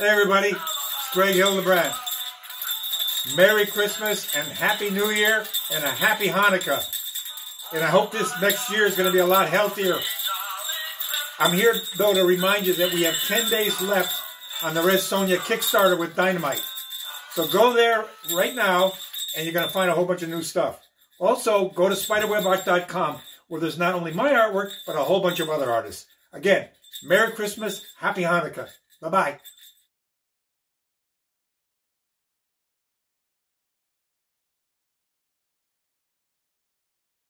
Hey everybody, it's Greg Hildebrandt. Merry Christmas and Happy New Year and a Happy Hanukkah. And I hope this next year is going to be a lot healthier. I'm here though to remind you that we have 10 days left on the Red Sonja Kickstarter with Dynamite. So go there right now and you're going to find a whole bunch of new stuff. Also, go to spiderwebart.com where there's not only my artwork, but a whole bunch of other artists. Again, Merry Christmas, Happy Hanukkah. Bye-bye.